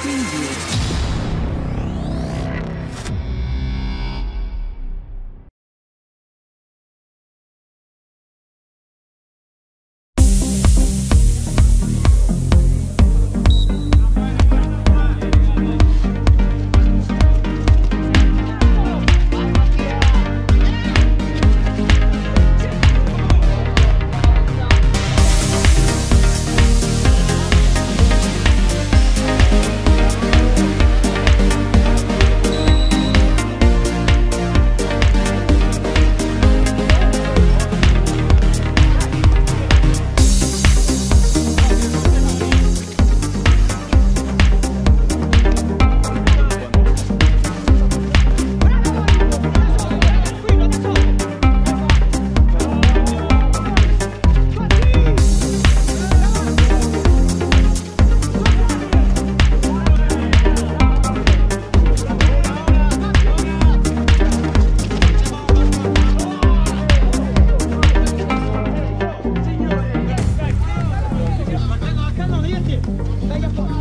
Preview. Preview.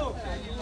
Okay.